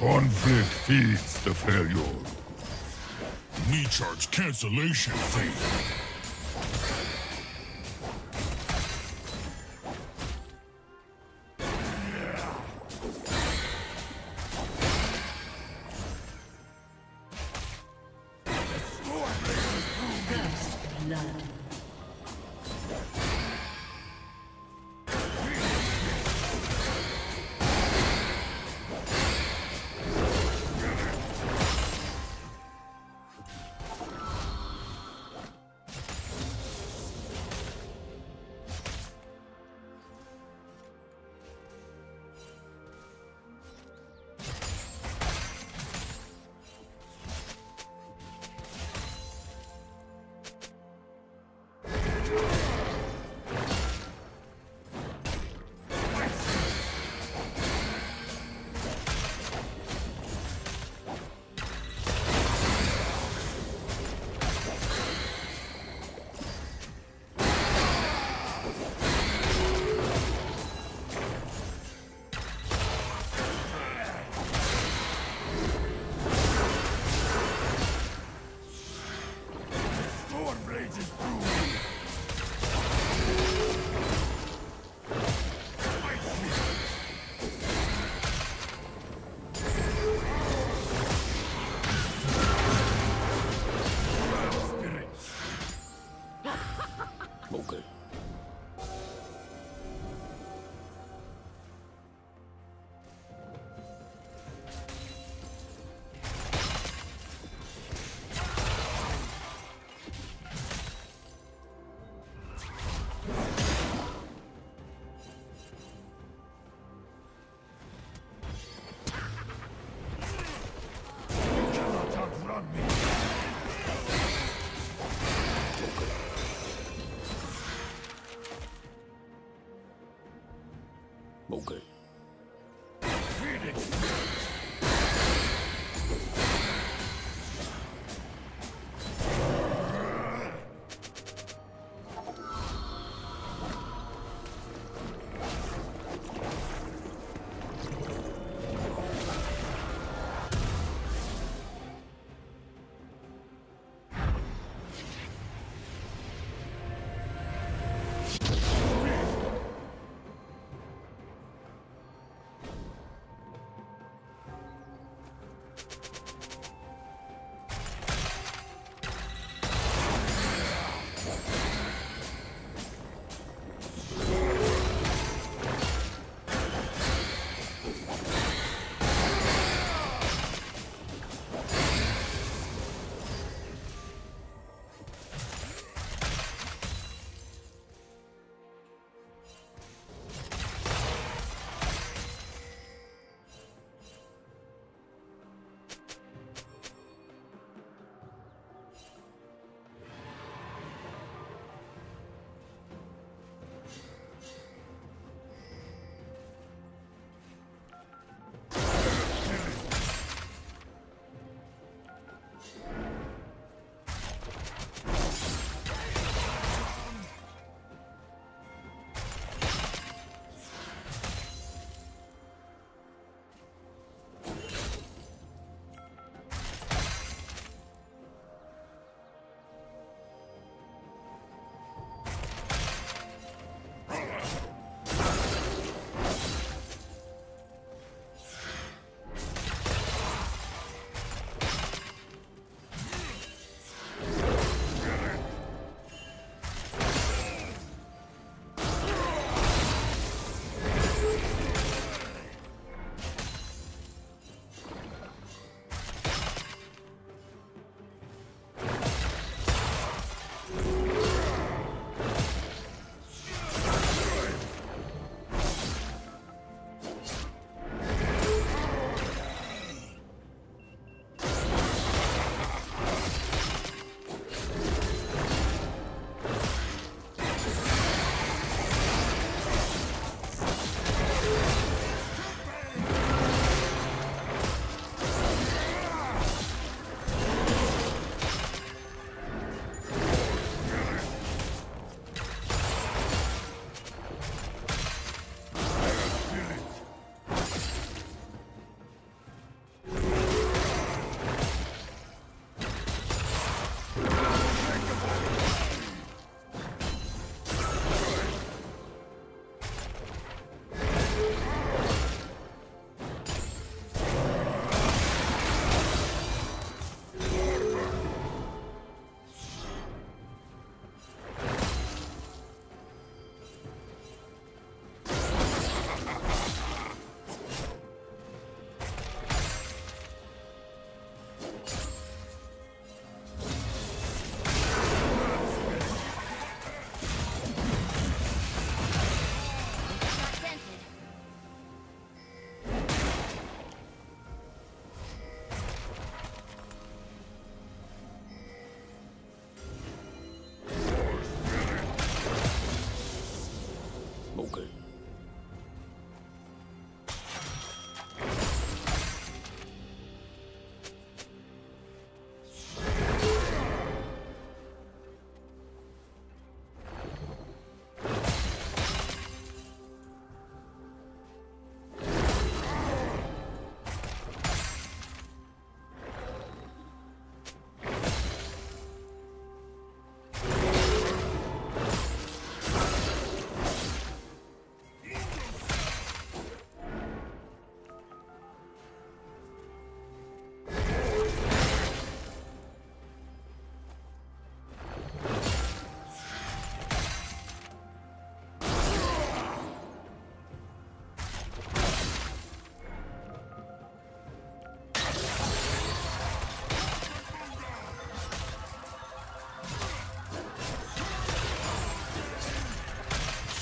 Conflict feeds the failure. Knee charge cancellation thing.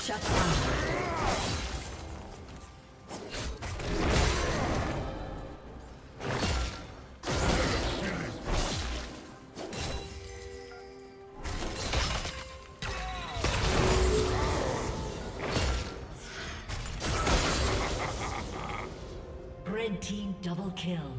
Shut down. Double kill.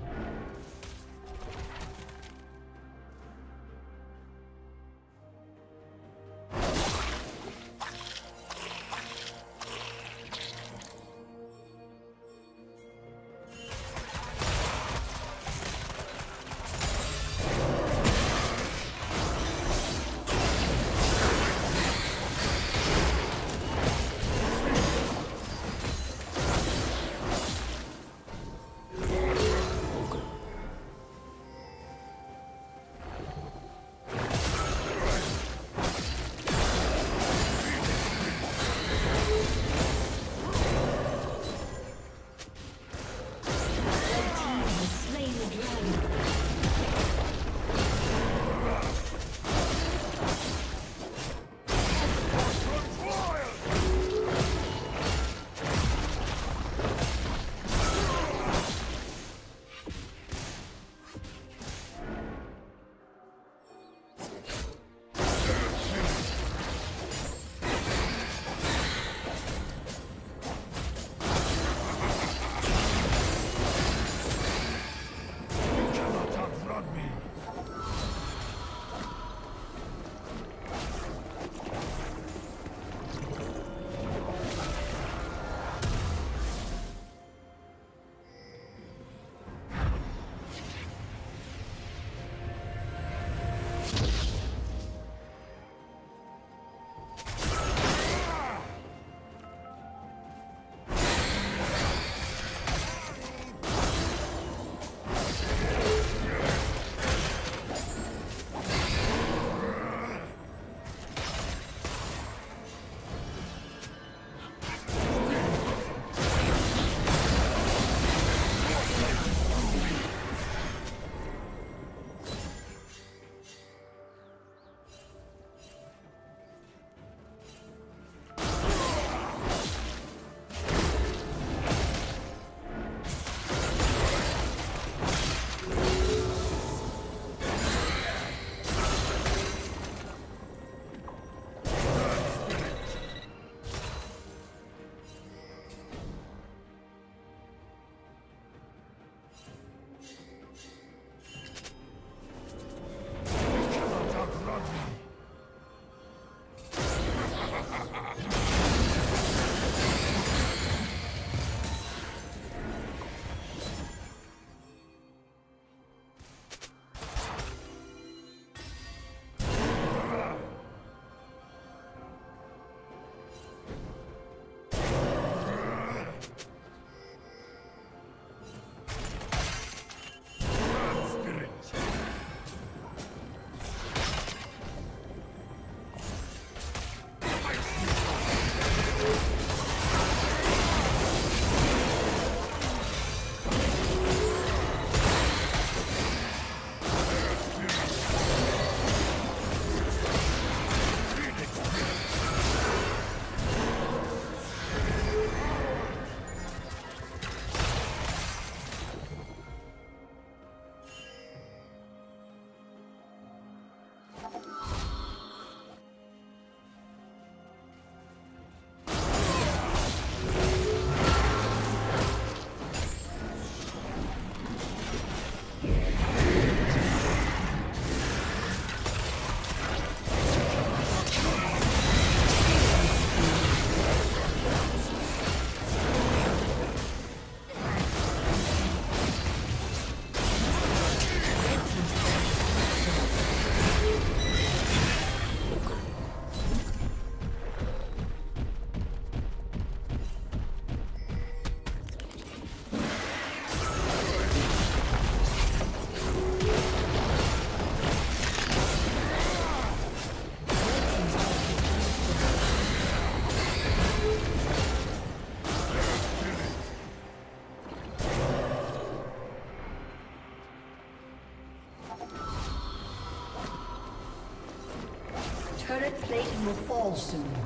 Soon.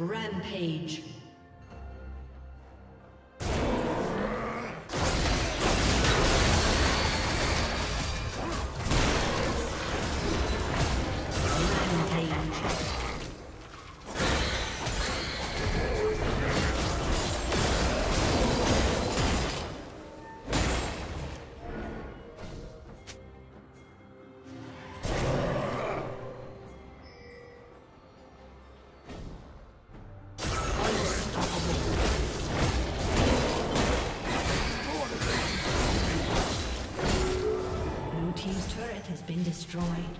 Rampage. Destroyed.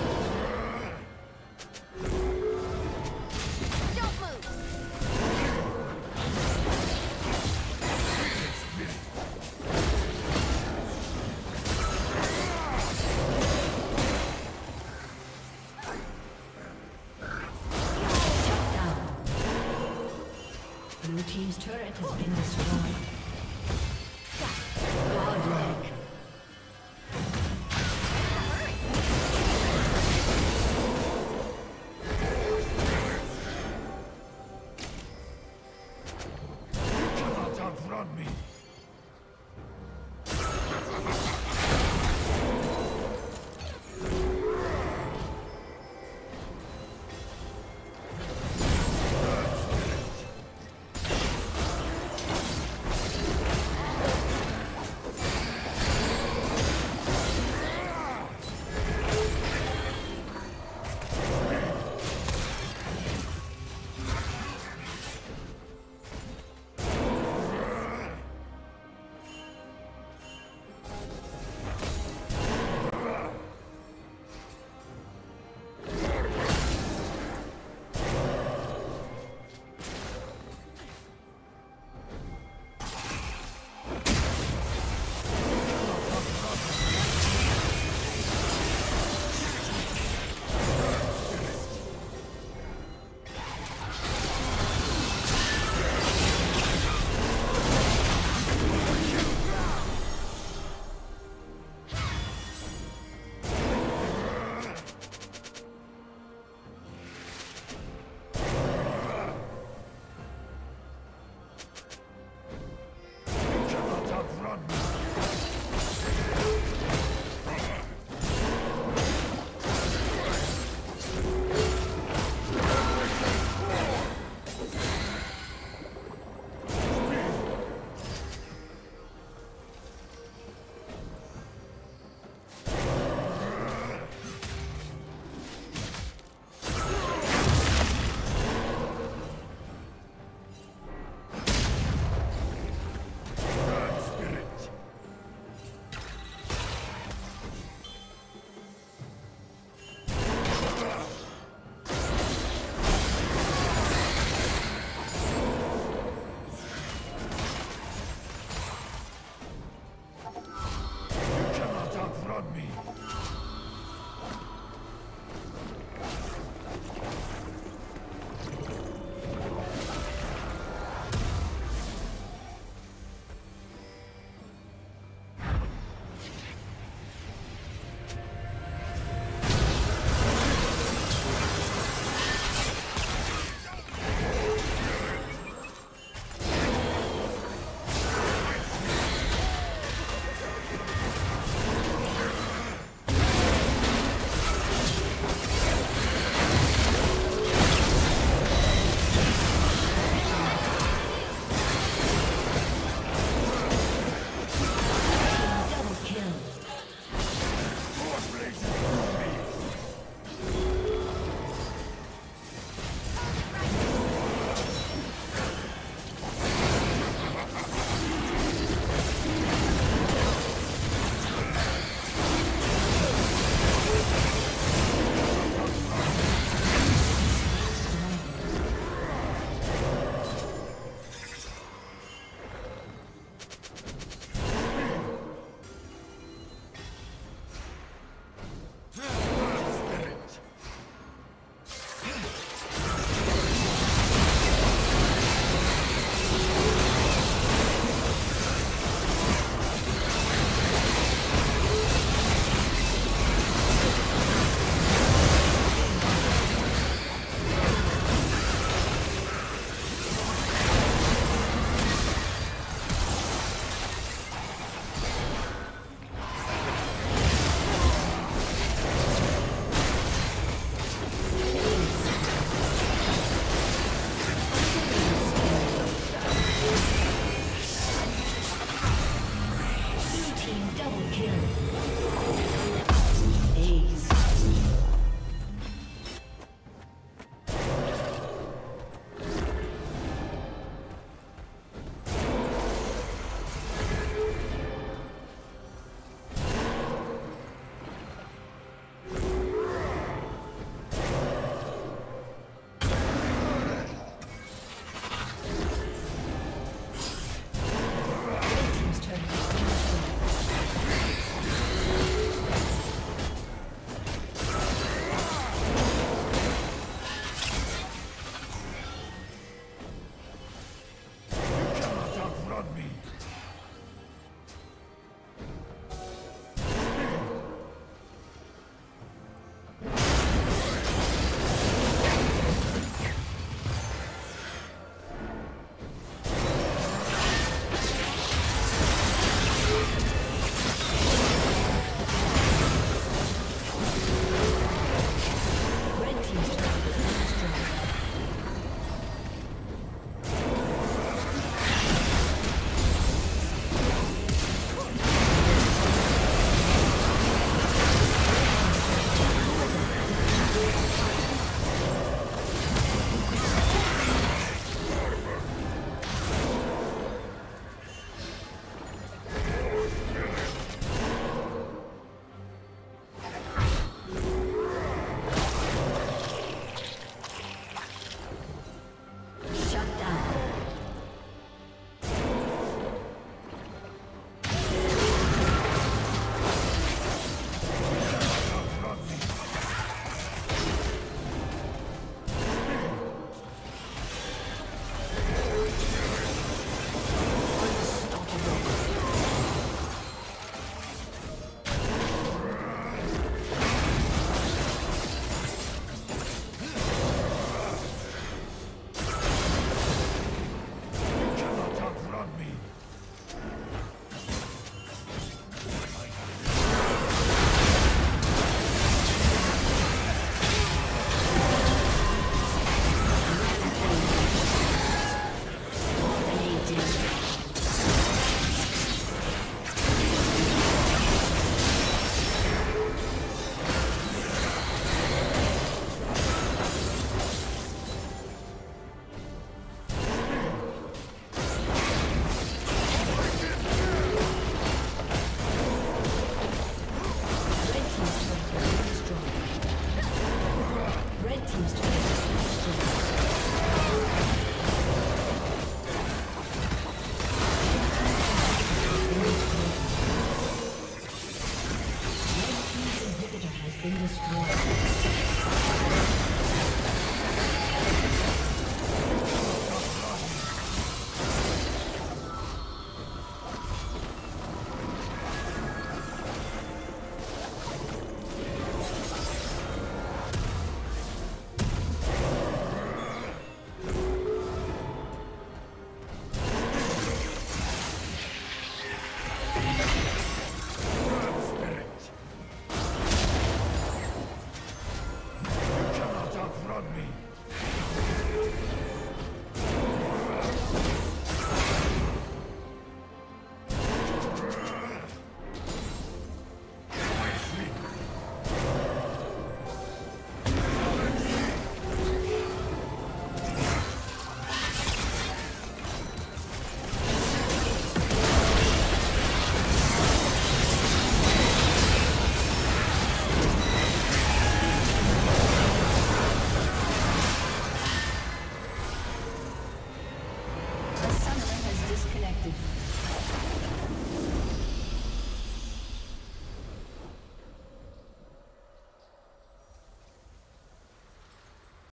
on me.